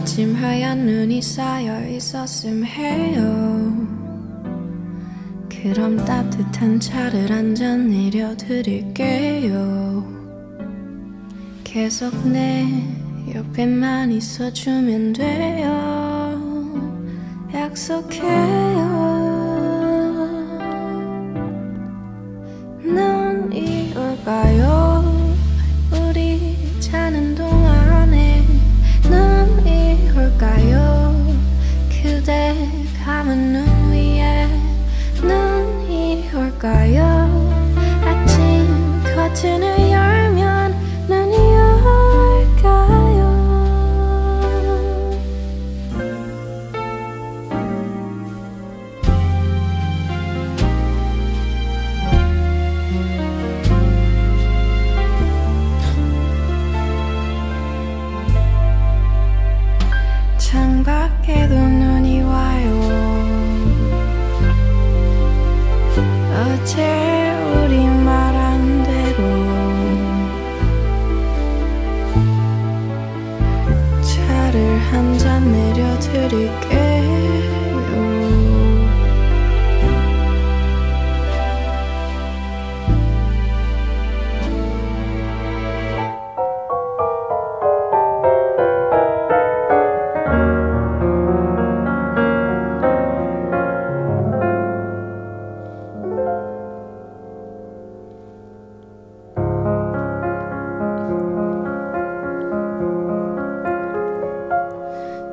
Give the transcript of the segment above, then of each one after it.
아침 하얀 눈이 쌓여 있었음 해요. 그럼 따뜻한 차를 한 잔 내려드릴게요. 계속 내 옆에만 있어주면 돼요. 약속해요 fire. I'm caught in a yard. 우리 말한 대로 차를 한 잔 내려드릴게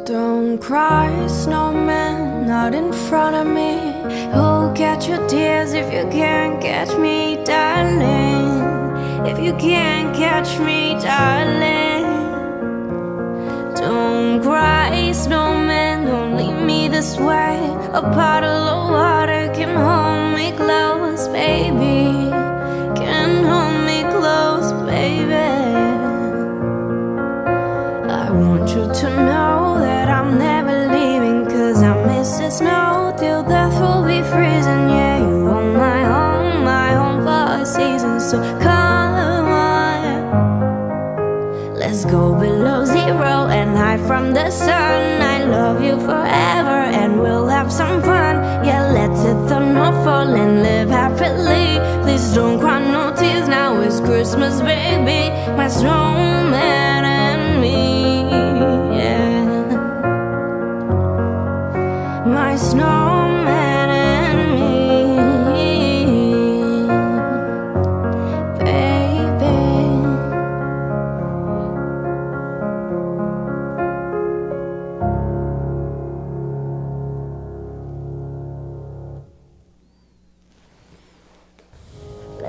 Don't cry, snowman, not in front of me. Oh, catch your tears if you can't catch me, darling. If you can't catch me, darling. Don't cry, snowman, don't leave me this way. A bottle of water can hold me close, baby. Can hold me close, baby. I want you to know that I'm never leaving Cause I miss the snow till death will be freezing. Yeah, you are my home, my home for a season So come on. Let's go below zero and hide from the sun. I love you forever and we'll have some fun. Yeah, let's hit the North Pole and live happily. Please don't cry no tears now it's Christmas, baby. My snowman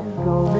go.